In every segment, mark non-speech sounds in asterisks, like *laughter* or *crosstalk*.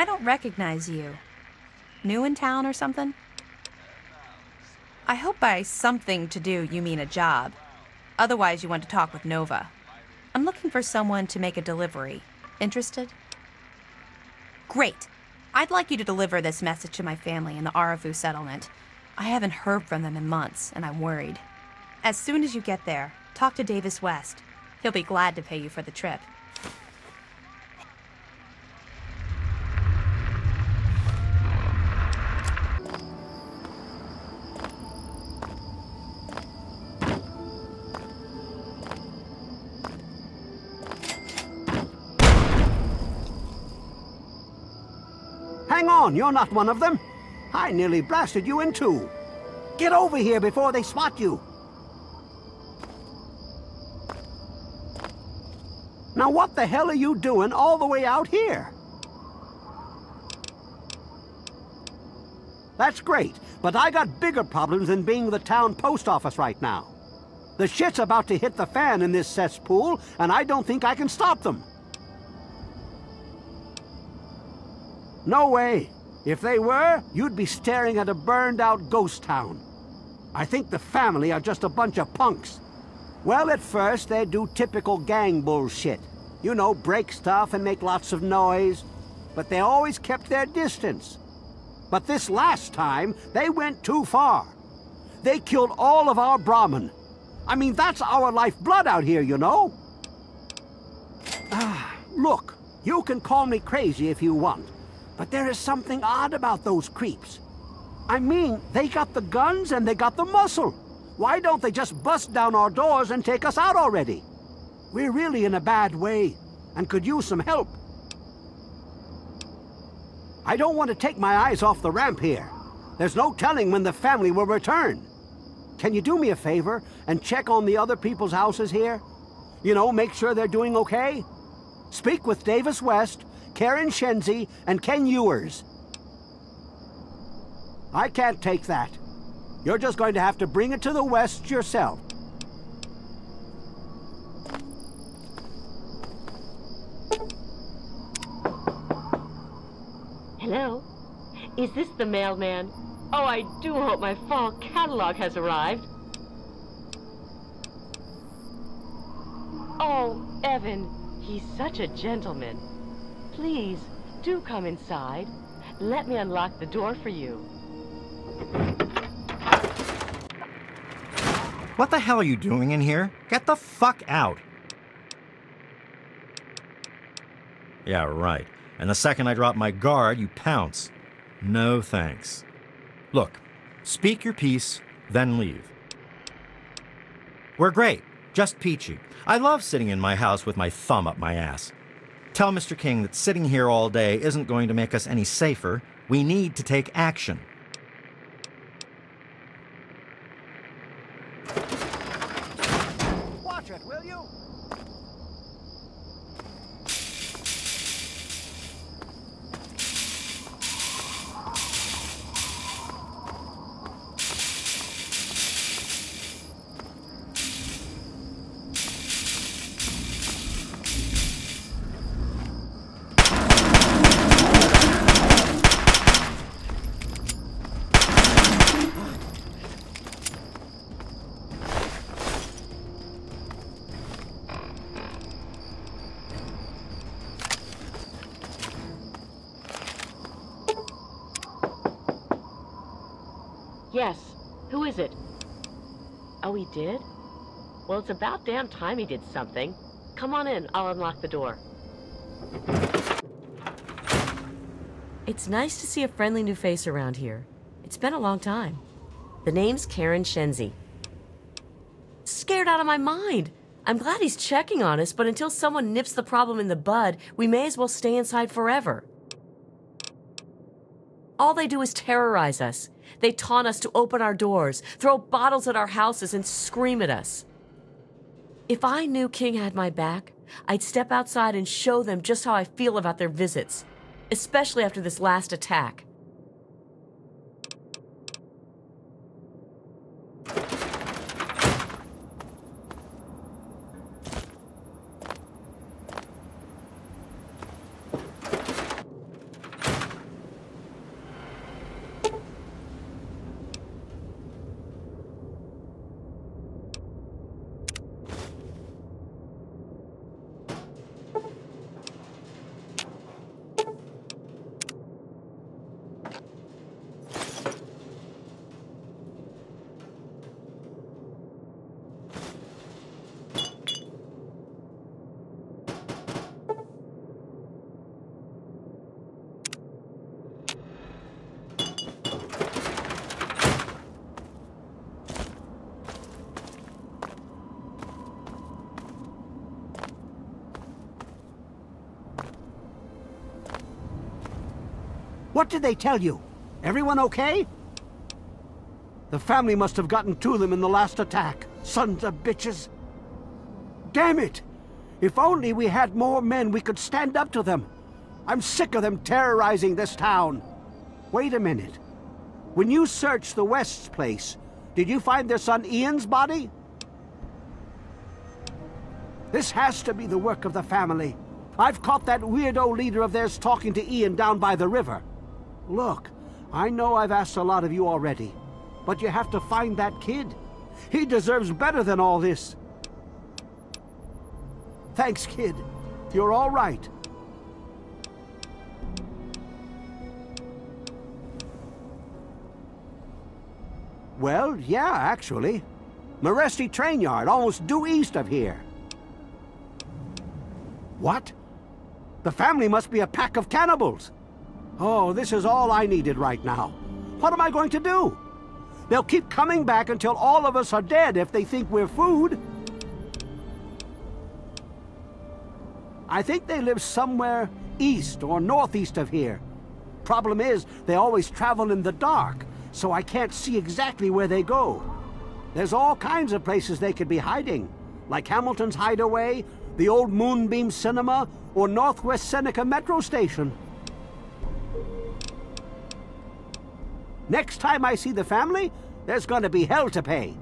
I don't recognize you. New in town or something? I hope by something to do you mean a job. Otherwise, you want to talk with Nova. I'm looking for someone to make a delivery. Interested? Great. I'd like you to deliver this message to my family in the Arefu settlement. I haven't heard from them in months, and I'm worried. As soon as you get there, talk to Davis West. He'll be glad to pay you for the trip. Hang on, you're not one of them. I nearly blasted you in two. Get over here before they spot you. Now what the hell are you doing all the way out here? That's great, but I got bigger problems than being the town post office right now. The shit's about to hit the fan in this cesspool, and I don't think I can stop them. No way. If they were, you'd be staring at a burned-out ghost town. I think the family are just a bunch of punks. Well, at first, they do typical gang bullshit. You know, break stuff and make lots of noise. But they always kept their distance. But this last time, they went too far. They killed all of our Brahmin. I mean, that's our lifeblood out here, you know? Ah, look, you can call me crazy if you want. But there is something odd about those creeps. I mean, they got the guns and they got the muscle. Why don't they just bust down our doors and take us out already? We're really in a bad way and could use some help. I don't want to take my eyes off the ramp here. There's no telling when the family will return. Can you do me a favor and check on the other people's houses here? You know, make sure they're doing okay? Speak with Davis West, Karen Shenzi, and Ken Ewers. I can't take that. You're just going to have to bring it to the West yourself. Hello? Is this the mailman? Oh, I do hope my fall catalog has arrived. Oh, Evan, he's such a gentleman. Please, do come inside. Let me unlock the door for you. What the hell are you doing in here? Get the fuck out. Yeah, right. And the second I drop my guard, you pounce. No thanks. Look, speak your piece, then leave. We're great, just peachy. I love sitting in my house with my thumb up my ass. Tell Mr. King that sitting here all day isn't going to make us any safer. We need to take action. Watch it, will you? Yes. Who is it? Oh, he did? Well, it's about damn time he did something. Come on in. I'll unlock the door. It's nice to see a friendly new face around here. It's been a long time. The name's Karen Shenzi. Scared out of my mind. I'm glad he's checking on us, but until someone nips the problem in the bud, we may as well stay inside forever. All they do is terrorize us. They taunt us to open our doors, throw bottles at our houses, and scream at us. If I knew King had my back, I'd step outside and show them just how I feel about their visits, especially after this last attack. What did they tell you? Everyone okay? The family must have gotten to them in the last attack. Sons of bitches. Damn it! If only we had more men, we could stand up to them. I'm sick of them terrorizing this town. Wait a minute. When you searched the West's place, did you find their son Ian's body? This has to be the work of the family. I've caught that weirdo leader of theirs talking to Ian down by the river. Look, I know I've asked a lot of you already, but you have to find that kid. He deserves better than all this. Thanks, kid. You're all right. Well, yeah, actually. Meresti train yard, almost due east of here. What? The family must be a pack of cannibals. Oh, this is all I needed right now. What am I going to do? They'll keep coming back until all of us are dead if they think we're food. I think they live somewhere east or northeast of here. Problem is, they always travel in the dark, so I can't see exactly where they go. There's all kinds of places they could be hiding, like Hamilton's Hideaway, the old Moonbeam Cinema, or Northwest Seneca Metro Station. Next time I see the family, there's gonna be hell to pay.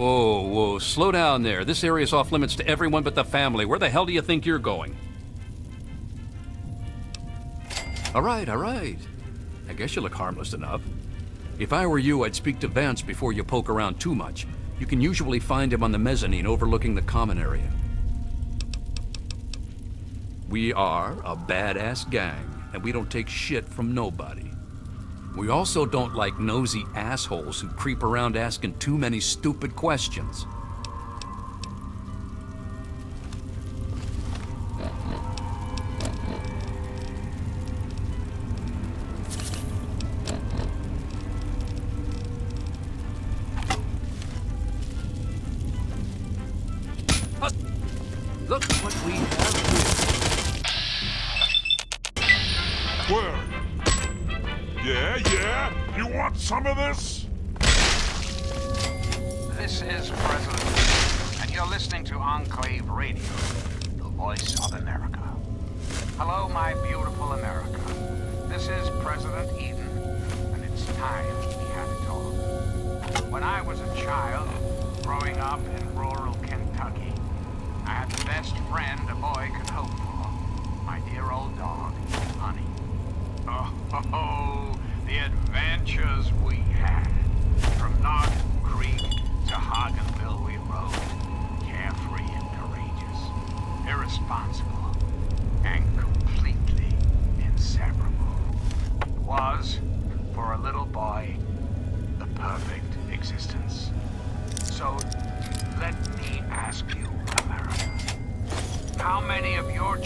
Whoa, whoa, slow down there. This area's off limits to everyone but the family. Where the hell do you think you're going? All right, all right. I guess you look harmless enough. If I were you, I'd speak to Vance before you poke around too much. You can usually find him on the mezzanine overlooking the common area. We are a badass gang, and we don't take shit from nobody. We also don't like nosy assholes who creep around asking too many stupid questions. Voice of America. Hello, my beautiful America. This is President Eden, and it's time we had a talk. When I was a child, growing up in rural Kentucky, I had the best friend a boy could hope for. My dear old dog, Honey. *laughs* Oh, ho, ho, the adventures we Irresponsible. And completely inseparable. It was, for a little boy, the perfect existence. So, let me ask you, America. How many of your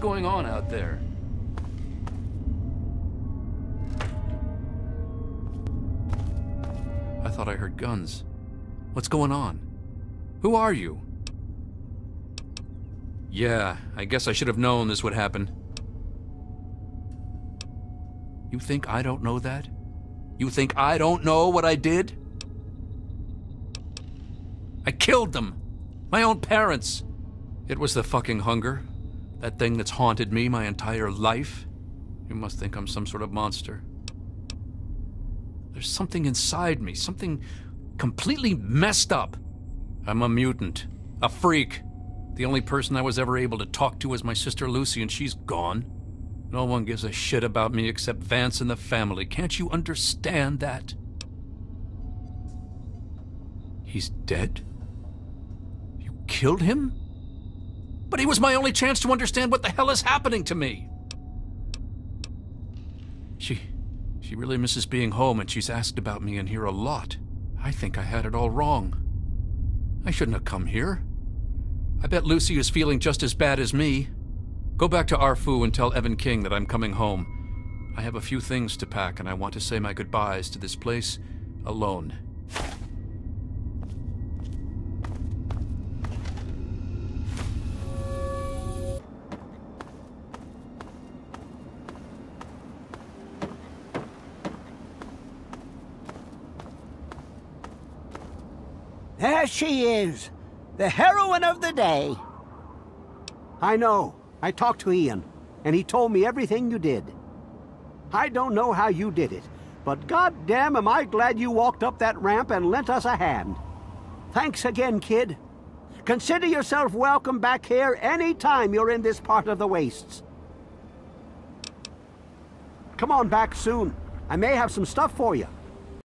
going on out there? I thought I heard guns. What's going on? Who are you? Yeah, I guess I should have known this would happen. You think I don't know that? You think I don't know what I did? I killed them! My own parents! It was the fucking hunger. That thing that's haunted me my entire life. You must think I'm some sort of monster. There's something inside me, something completely messed up. I'm a mutant, a freak. The only person I was ever able to talk to was my sister Lucy, and she's gone. No one gives a shit about me except Vance and the family. Can't you understand that? He's dead? You killed him? But he was my only chance to understand what the hell is happening to me. She. she really misses being home, and she's asked about me in here a lot. I think I had it all wrong. I shouldn't have come here. I bet Lucy is feeling just as bad as me. Go back to Arefu and tell Evan King that I'm coming home. I have a few things to pack, and I want to say my goodbyes to this place alone. There she is, the heroine of the day. I know. I talked to Ian, and he told me everything you did. I don't know how you did it, but goddamn am I glad you walked up that ramp and lent us a hand. Thanks again, kid. Consider yourself welcome back here any time you're in this part of the wastes. Come on back soon. I may have some stuff for you.